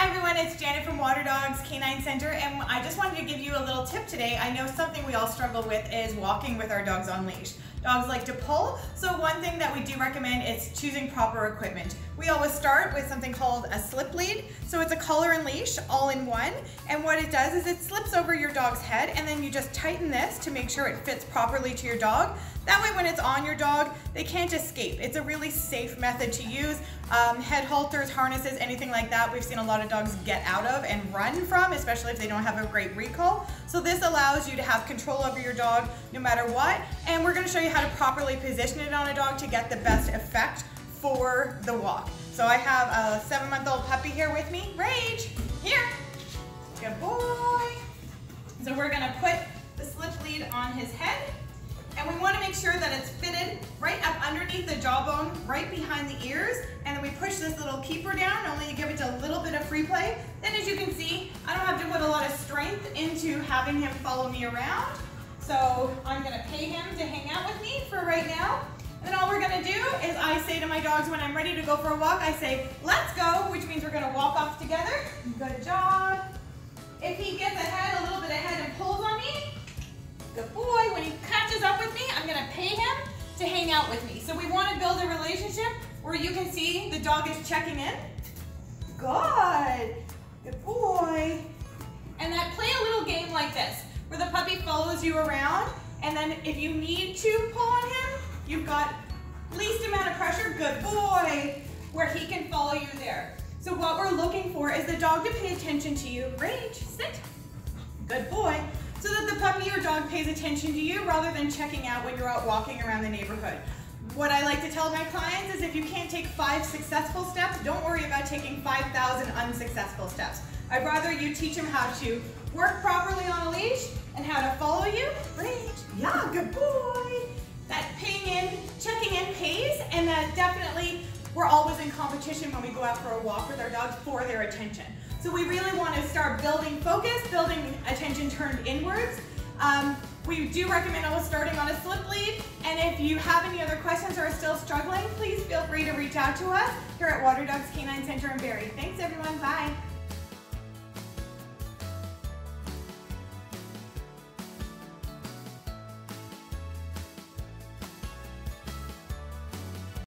Hi everyone, it's Janet from Waterdogs K9 Center and I just wanted to give you a little tip today. I know something we all struggle with is walking with our dogs on leash. Dogs like to pull, so one thing that we do recommend is choosing proper equipment. We always start with something called a slip lead. So it's a collar and leash all in one, and what it does is it slips over your dog's head and then you just tighten this to make sure it fits properly to your dog. That way when it's on your dog, they can't escape. It's a really safe method to use. Um, head halters, harnesses, anything like that, we've seen a lot of dogs get out of and run from, especially if they don't have a great recall. So this allows you to have control over your dog no matter what, and we're gonna show you how to properly position it on a dog to get the best effect for the walk. So I have a seven month old puppy here with me. Rage, here. Good boy. So we're gonna put the slip lead on his head and we wanna make sure that it's fitted right up underneath the jawbone, right behind the ears. And then we push this little keeper down, only to give it a little bit play. Then as you can see, I don't have to put a lot of strength into having him follow me around. So I'm gonna pay him to hang out with me for right now. And all we're gonna do is I say to my dogs when I'm ready to go for a walk, I say, let's go, which means we're gonna walk off together. Good job. If he gets ahead, a little bit ahead and pulls on me, good boy. When he catches up with me, I'm gonna pay him to hang out with me. So we wanna build a relationship where you can see the dog is checking in. Good, like this where the puppy follows you around and then if you need to pull on him, you've got least amount of pressure, good boy, where he can follow you there. So what we're looking for is the dog to pay attention to you. Range, sit, good boy. So that the puppy or dog pays attention to you rather than checking out when you're out walking around the neighborhood. What I like to tell my clients is if you can't take five successful steps, don't worry about taking 5,000 unsuccessful steps. I'd rather you teach them how to work properly on a leash and how to follow you. Great. Yeah, good boy. That paying in, checking in pays, and that definitely we're always in competition when we go out for a walk with our dogs for their attention. So we really want to start building focus, building attention turned inwards. Um, we do recommend always starting on a slip lead, and if you have any other questions or are still struggling, please feel free to reach out to us here at Waterdogs K9 Center in Barre. Thanks everyone, bye.